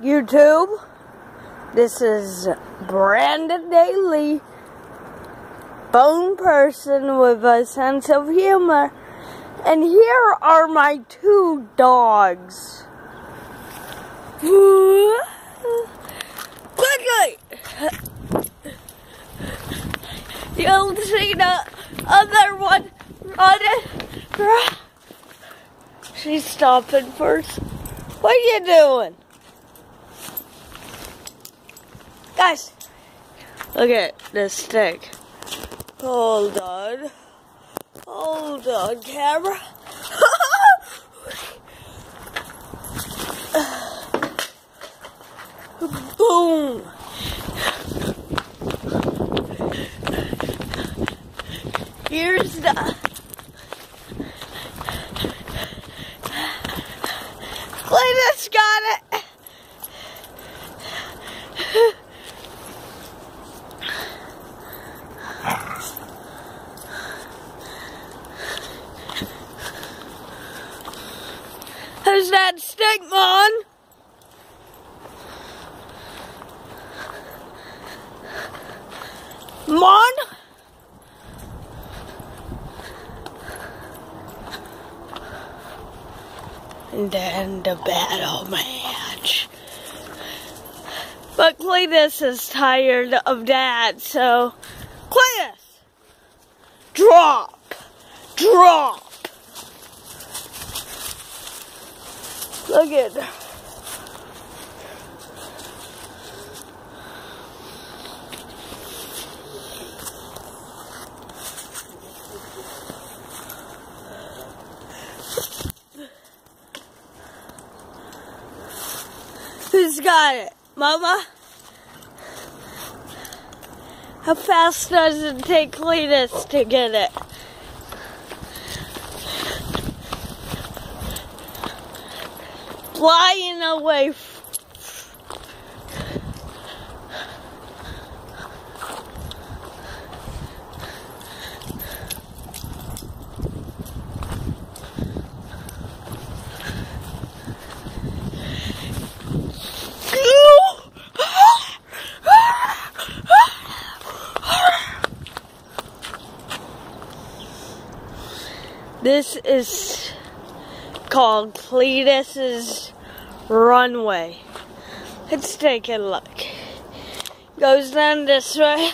YouTube? This is Brandon Daley, bone person with a sense of humor. And here are my two dogs. Quickly! You'll see the other one running. She's stopping first. What are you doing? Guys, look at this stick. Hold on. Hold on, camera. Boom. Here's the Cletus got it. Who's that stick, Mon? Mon? And then the battle match. But Cletus is tired of that, so Cletus! Drop! Drop! Look at Who's got it? Mama? How fast does it take Cletus to get it? Flying away. This is called Cletus's Runway. Let's take a look. Goes down this way.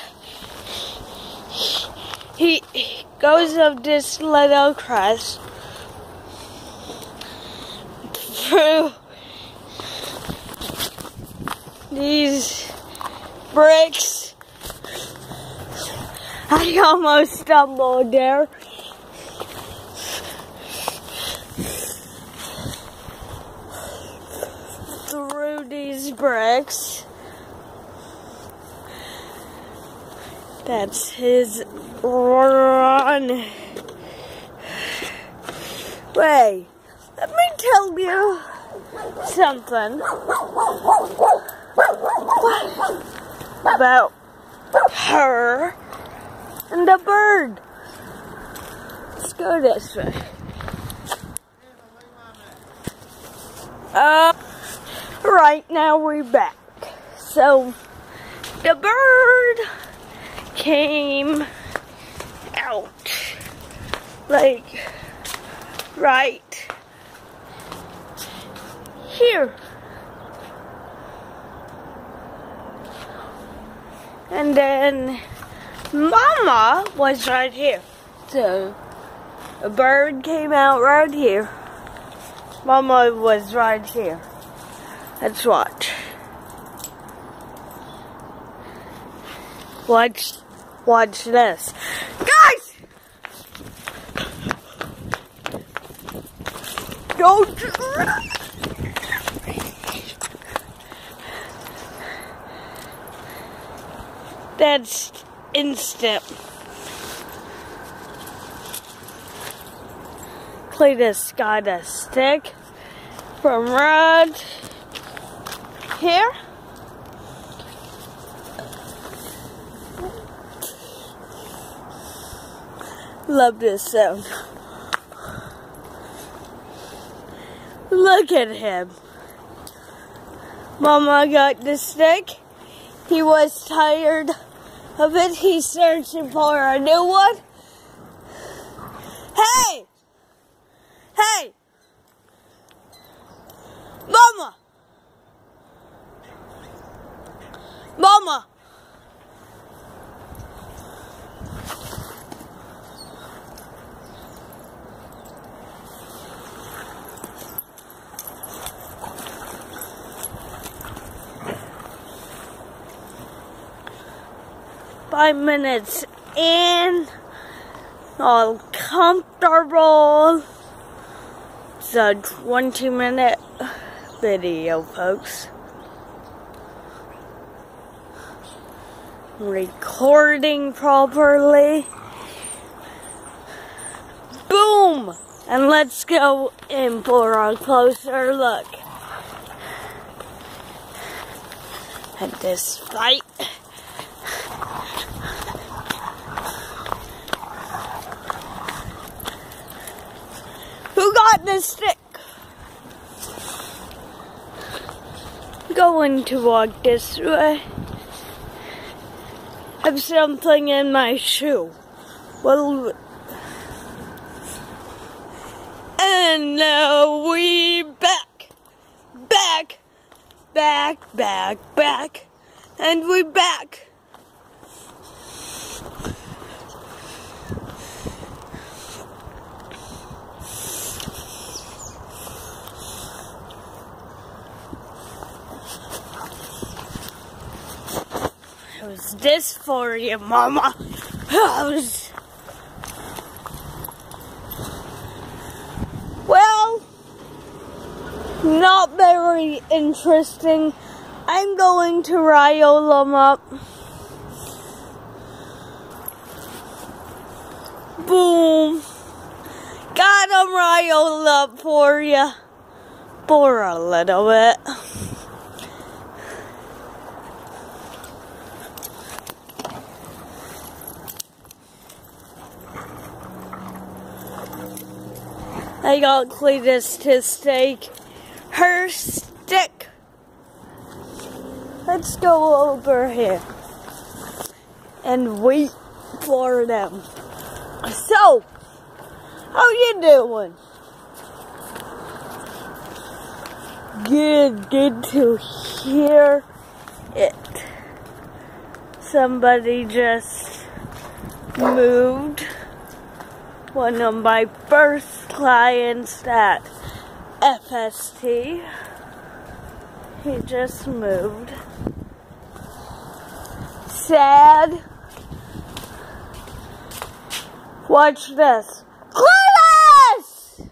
He goes up this little crest through these bricks. I almost stumbled there. These bricks. That's his run. Wait, let me tell you something about her and the bird. Let's go this way. Uh, right now we're back. So the bird came out like right here. And then Mama was right here. So a bird came out right here. Mama was right here. Let's watch. Watch, watch this. Guys! Don't. That's instant. Cletus got a stick from Rod here. Love this sound. Look at him. Mama got the stick. He was tired of it. He's searching for a new one. Hey! Hey! Mama! Mama! Five minutes in, all comfortable. It's a 20 minute video, folks. Recording properly. Boom! And let's go in for a closer look at this fight. Who got the stick? Going to walk this way. Have something in my shoe. Well, and now we back, back, back, back, back, and we back. How's this for you, Mama? Well, not very interesting. I'm going to them up. Boom. Got riled up for you. For a little bit. I got Cletus to take her stick. Let's go over here and wait for them. So, how you doing? Good, good to hear it. Somebody just moved one of my first clients at FST. He just moved. Sad. Watch this. Cletus!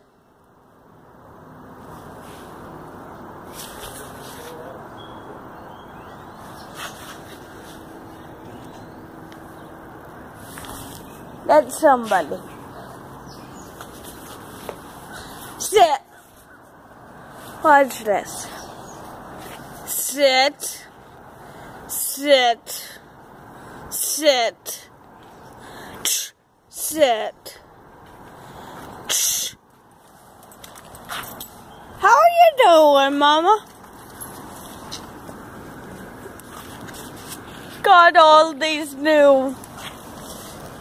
That's somebody. Sit. Watch this. Sit. Sit. Sit. Sit. How are you doing, Mama? Got all these new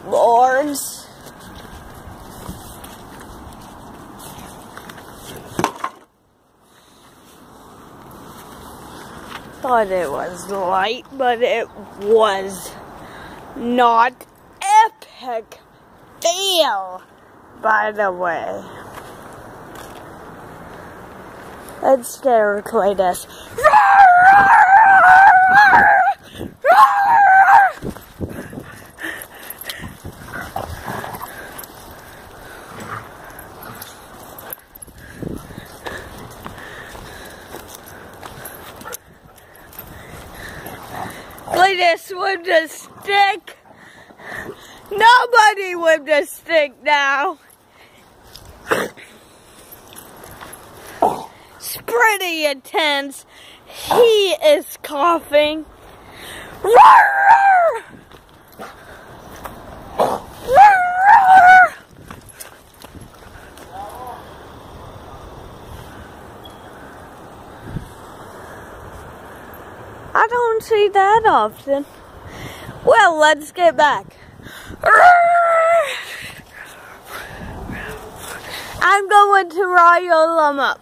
boards. Thought it was light, but it was not epic fail, by the way. Let's Cletus. Cletus with the stick. Nobody with the stick now. It's intense. He is coughing. I don't see that often. Well, let's get back. I'm going to rile them up.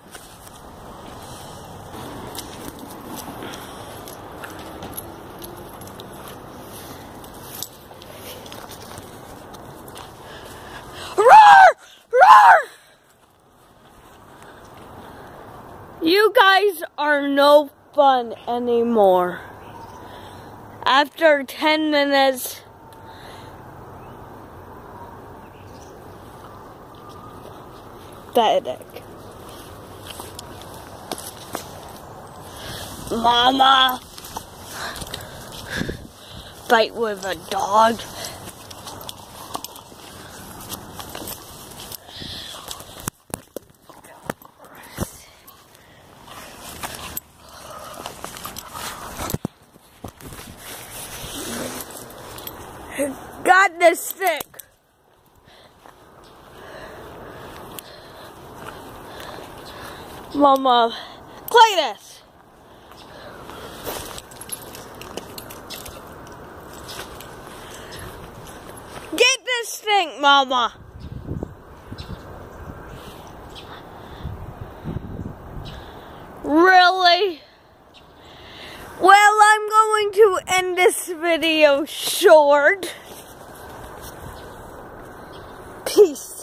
You guys are no fun anymore. After 10 minutes, pathetic. Mama, fight with a dog. Got the stick. Mama, play this. Get this thing, Mama. Really? Well, I'm going to end this video short. Peace.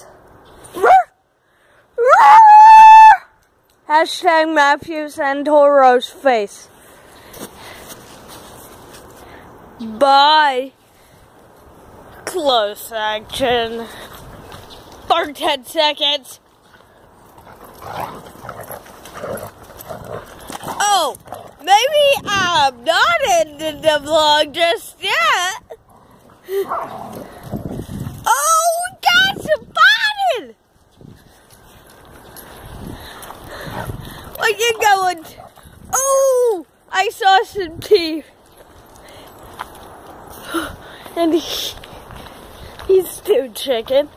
Hashtag Matthew Santoro's face. Bye. Close action. For 10 seconds. Oh, maybe I'm not in the vlog just yet. Oh, we got spotted! Where you going? Oh, I saw some teeth. And he, he's still chicken.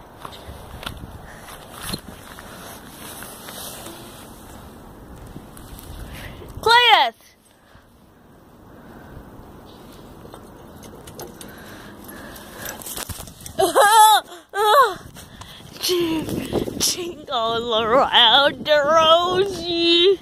Play us! Jingle around rosy.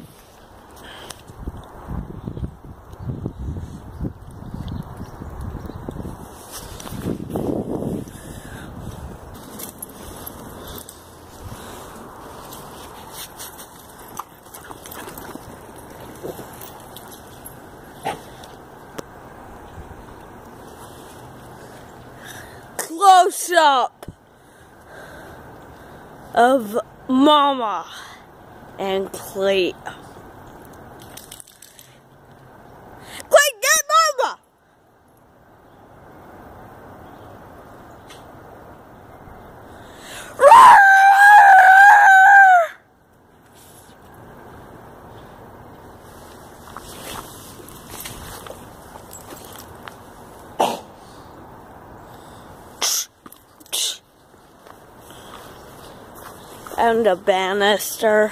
Close up of Mama and Clay. Clay, get Mama! And a banister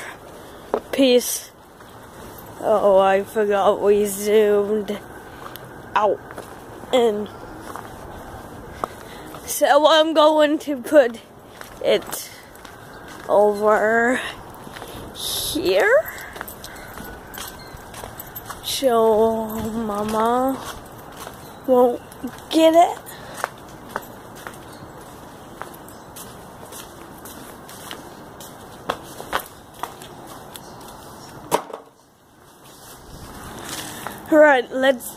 piece. Oh, I forgot we zoomed out. And so I'm going to put it over here. So Mama won't get it. Alright, let's